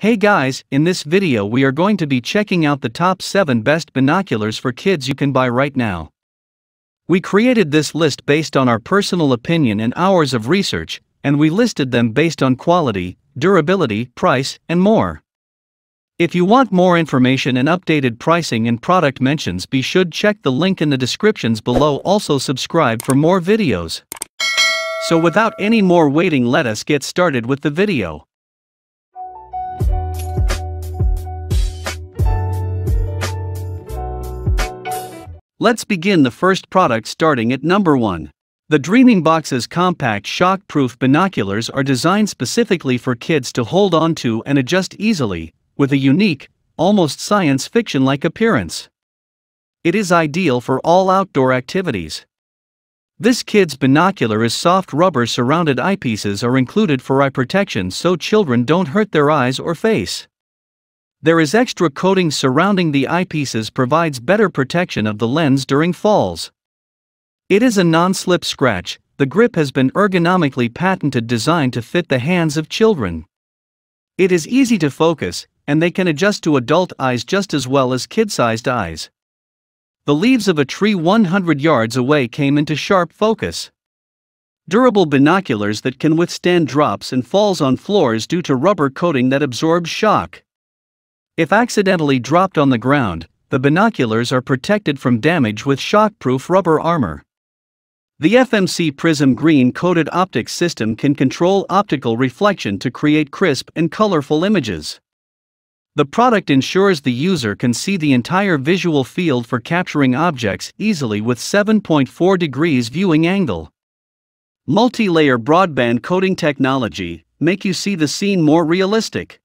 Hey guys, in this video we are going to be checking out the top 7 best binoculars for kids you can buy right now. We created this list based on our personal opinion and hours of research, and we listed them based on quality, durability, price, and more. If you want more information and updated pricing and product mentions be sure to check the link in the descriptions below also subscribe for more videos. So without any more waiting let us get started with the video. Let's begin the first product starting at number 1. The Dreamingbox's compact shock-proof binoculars are designed specifically for kids to hold on to and adjust easily, with a unique, almost science fiction like appearance. It is ideal for all outdoor activities. This kid's binocular is soft rubber surrounded eyepieces are included for eye protection so children don't hurt their eyes or face. There is extra coating surrounding the eyepieces provides better protection of the lens during falls. It is a non-slip scratch, the grip has been ergonomically patented designed to fit the hands of children. It is easy to focus, and they can adjust to adult eyes just as well as kid-sized eyes. The leaves of a tree 100 yards away came into sharp focus. Durable binoculars that can withstand drops and falls on floors due to rubber coating that absorbs shock. If accidentally dropped on the ground, the binoculars are protected from damage with shock-proof rubber armor. The FMC Prism Green coated optics system can control optical reflection to create crisp and colorful images. The product ensures the user can see the entire visual field for capturing objects easily with 7.4 degrees viewing angle. Multi-layer broadband coating technology make you see the scene more realistic.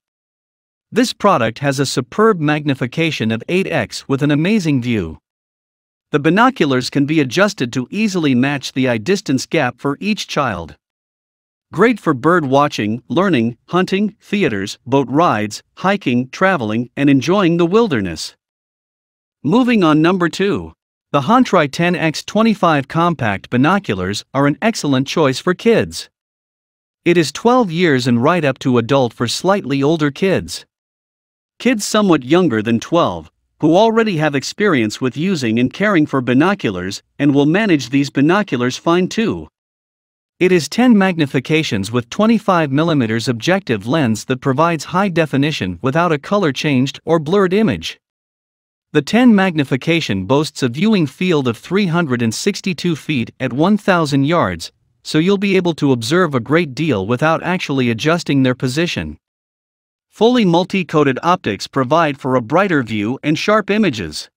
This product has a superb magnification of 8x with an amazing view. The binoculars can be adjusted to easily match the eye distance gap for each child. Great for bird watching, learning, hunting, theaters, boat rides, hiking, traveling, and enjoying the wilderness. Moving on number 2. The Hontry 10x25 compact binoculars are an excellent choice for kids. It is 12 years and right up to adult for slightly older kids. Kids somewhat younger than 12, who already have experience with using and caring for binoculars and will manage these binoculars fine too. It is 10 magnifications with 25mm objective lens that provides high definition without a color changed or blurred image. The 10 magnification boasts a viewing field of 362 feet at 1000 yards, so you'll be able to observe a great deal without actually adjusting their position. Fully multi-coated optics provide for a brighter view and sharp images.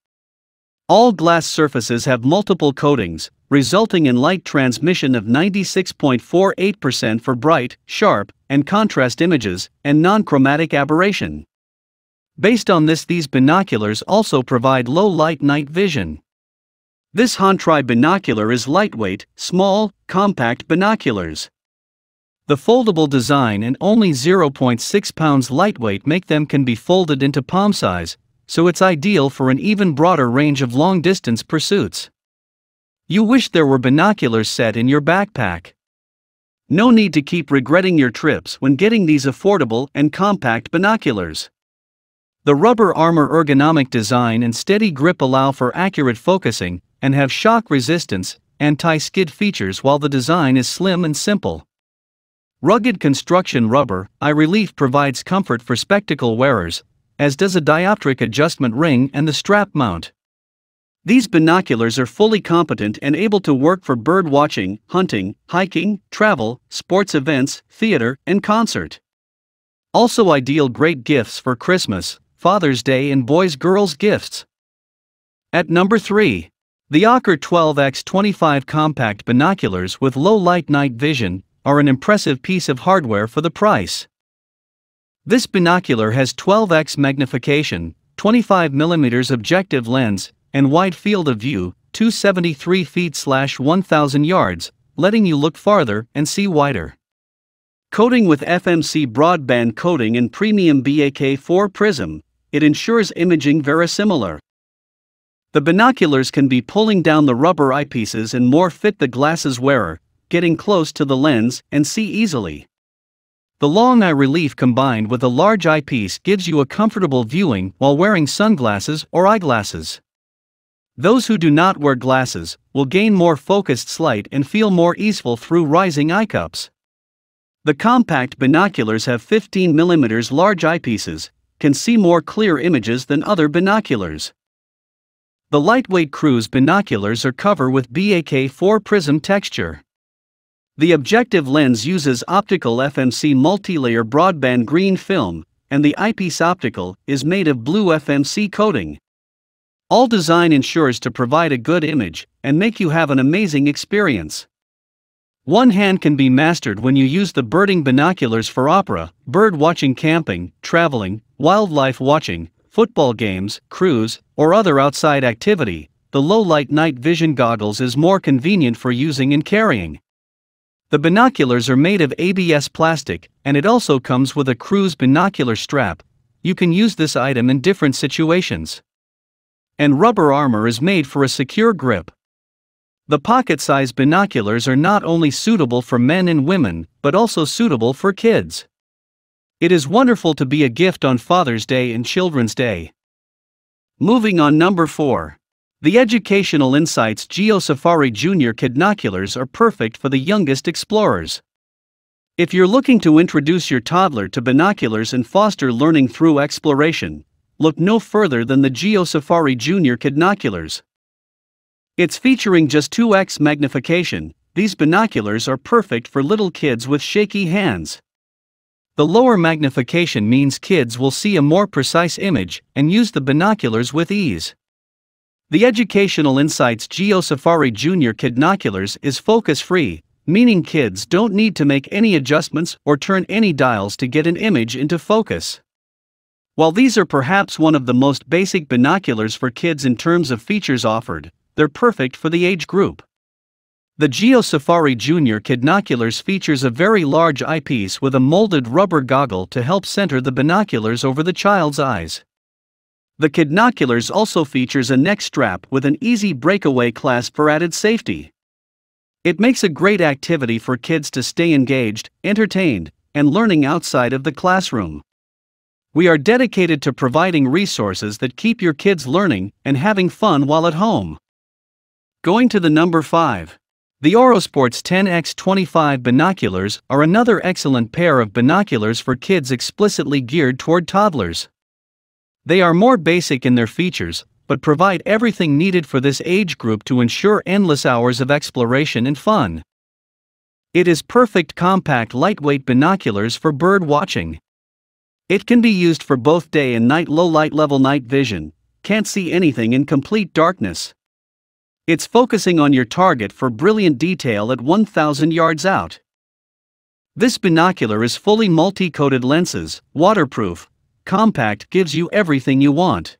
All glass surfaces have multiple coatings, resulting in light transmission of 96.48% for bright, sharp, and contrast images, and non-chromatic aberration. Based on this these binoculars also provide low light night vision. This Hontry binocular is lightweight, small, compact binoculars. The foldable design and only 0.6 pounds lightweight make them can be folded into palm size, so it's ideal for an even broader range of long-distance pursuits. You wish there were binoculars set in your backpack. No need to keep regretting your trips when getting these affordable and compact binoculars. The rubber armor ergonomic design and steady grip allow for accurate focusing and have shock resistance, anti-skid features while the design is slim and simple. Rugged construction rubber, eye relief provides comfort for spectacle wearers, as does a dioptric adjustment ring and the strap mount. These binoculars are fully competent and able to work for bird watching, hunting, hiking, travel, sports events, theater, and concert. Also ideal great gifts for Christmas, Father's Day and boys girls gifts. At number 3. The occer 12x25 compact binoculars with low light night vision are an impressive piece of hardware for the price. This binocular has 12x magnification, 25mm objective lens, and wide field of view, 273 feet slash 1000 yards, letting you look farther and see wider. Coating with FMC broadband coating and premium BAK4 prism, it ensures imaging verisimilar. The binoculars can be pulling down the rubber eyepieces and more fit the glasses wearer, getting close to the lens and see easily. The long eye relief combined with a large eyepiece gives you a comfortable viewing while wearing sunglasses or eyeglasses. Those who do not wear glasses will gain more focused sight and feel more easeful through rising eye cups. The compact binoculars have 15 mm large eyepieces, can see more clear images than other binoculars. The lightweight cruise binoculars are covered with BAK4 prism texture. The objective lens uses optical FMC multi-layer broadband green film, and the eyepiece optical is made of blue FMC coating. All design ensures to provide a good image and make you have an amazing experience. One hand can be mastered when you use the birding binoculars for opera, bird watching, camping, traveling, wildlife watching, football games, cruise, or other outside activity. The low light night vision goggles is more convenient for using and carrying. The binoculars are made of ABS plastic, and it also comes with a cruise binocular strap. You can use this item in different situations. And rubber armor is made for a secure grip. The pocket sized binoculars are not only suitable for men and women, but also suitable for kids. It is wonderful to be a gift on Father's Day and Children's Day. Moving on, number 4. The Educational Insights GeoSafari Junior Kidnoculars are perfect for the youngest explorers. If you're looking to introduce your toddler to binoculars and foster learning through exploration, look no further than the GeoSafari Junior Kidnoculars. It's featuring just 2x magnification, these binoculars are perfect for little kids with shaky hands. The lower magnification means kids will see a more precise image and use the binoculars with ease. The Educational Insights GeoSafari Junior Kidnoculars is focus free, meaning kids don't need to make any adjustments or turn any dials to get an image into focus. While these are perhaps one of the most basic binoculars for kids in terms of features offered, they're perfect for the age group. The GeoSafari Junior Kidnoculars features a very large eyepiece with a molded rubber goggle to help center the binoculars over the child's eyes. The Kidnoculars also features a neck strap with an easy breakaway clasp for added safety. It makes a great activity for kids to stay engaged, entertained, and learning outside of the classroom. We are dedicated to providing resources that keep your kids learning and having fun while at home. Going to the number 5. The Aurosports 10x25 binoculars are another excellent pair of binoculars for kids explicitly geared toward toddlers. They are more basic in their features, but provide everything needed for this age group to ensure endless hours of exploration and fun. It is perfect compact lightweight binoculars for bird watching. It can be used for both day and night low light level night vision, can't see anything in complete darkness. It's focusing on your target for brilliant detail at 1000 yards out. This binocular is fully multi-coated lenses, waterproof, compact gives you everything you want.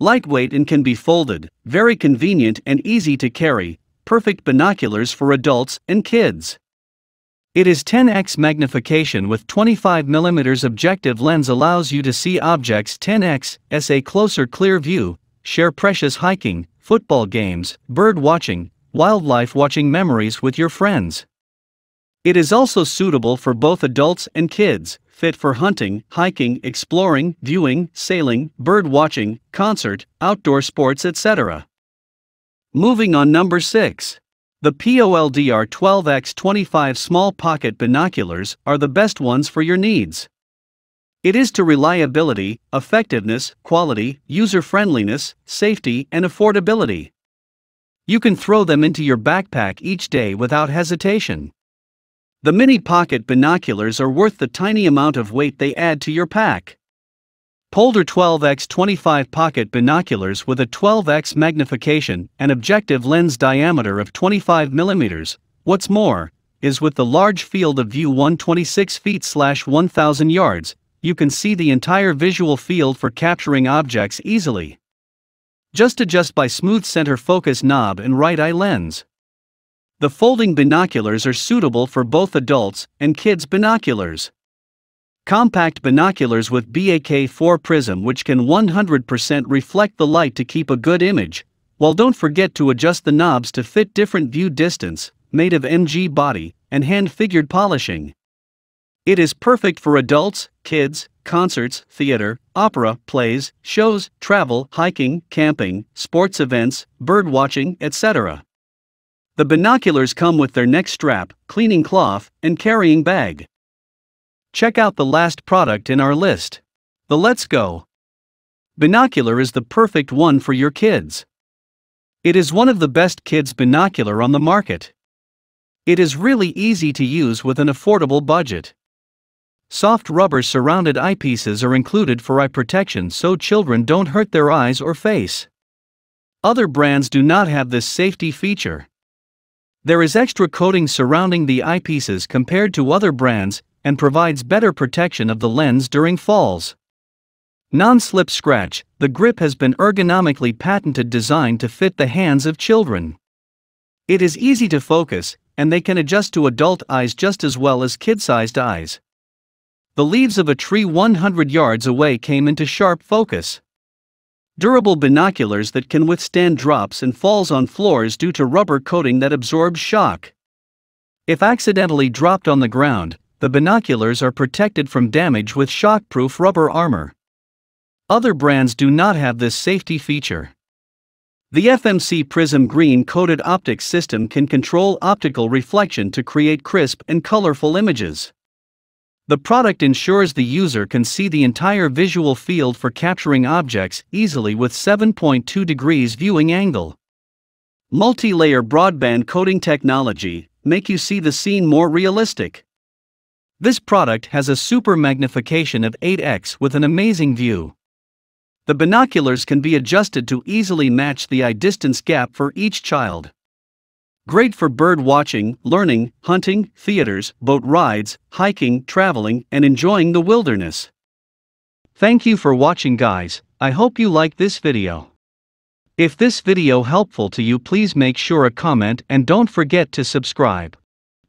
Lightweight and can be folded, very convenient and easy to carry, perfect binoculars for adults and kids. It is 10x magnification with 25mm objective lens allows you to see objects 10x as a closer clear view, share precious hiking, football games, bird watching, wildlife watching memories with your friends. It is also suitable for both adults and kids, fit for hunting, hiking, exploring, viewing, sailing, bird watching, concert, outdoor sports, etc. Moving on number 6. The POLDR 12x25 small pocket binoculars are the best ones for your needs. It is to reliability, effectiveness, quality, user friendliness, safety, and affordability. You can throw them into your backpack each day without hesitation. The mini pocket binoculars are worth the tiny amount of weight they add to your pack. POLDR 12x25 pocket binoculars with a 12x magnification and objective lens diameter of 25 mm. What's more, is with the large field of view 126 feet slash 1000 yards, you can see the entire visual field for capturing objects easily. Just adjust by smooth center focus knob and right eye lens. The folding binoculars are suitable for both adults and kids binoculars. Compact binoculars with BAK4 prism which can 100% reflect the light to keep a good image, while don't forget to adjust the knobs to fit different view distance, made of MG body, and hand-figured polishing. It is perfect for adults, kids, concerts, theater, opera, plays, shows, travel, hiking, camping, sports events, bird watching, etc. The binoculars come with their neck strap, cleaning cloth, and carrying bag. Check out the last product in our list. The Let's Go Binocular is the perfect one for your kids. It is one of the best kids binocular on the market. It is really easy to use with an affordable budget. Soft rubber surrounded eyepieces are included for eye protection so children don't hurt their eyes or face. Other brands do not have this safety feature. There is extra coating surrounding the eyepieces compared to other brands and provides better protection of the lens during falls. Non-slip scratch, the grip has been ergonomically patented designed to fit the hands of children. It is easy to focus, and they can adjust to adult eyes just as well as kid-sized eyes. The leaves of a tree 100 yards away came into sharp focus. Durable binoculars that can withstand drops and falls on floors due to rubber coating that absorbs shock. If accidentally dropped on the ground, the binoculars are protected from damage with shockproof rubber armor. Other brands do not have this safety feature. The FMC Prism Green coated optics system can control optical reflection to create crisp and colorful images. The product ensures the user can see the entire visual field for capturing objects easily with 7.2 degrees viewing angle. Multi-layer broadband coating technology make you see the scene more realistic. This product has a super magnification of 8x with an amazing view. The binoculars can be adjusted to easily match the eye distance gap for each child. Great for bird watching, learning, hunting, theaters, boat rides, hiking, traveling, and enjoying the wilderness. Thank you for watching guys, I hope you like this video. If this video helpful to you please make sure a comment and don't forget to subscribe.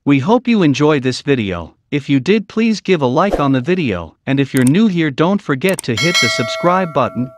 We hope you enjoy this video, if you did please give a like on the video and if you're new here don't forget to hit the subscribe button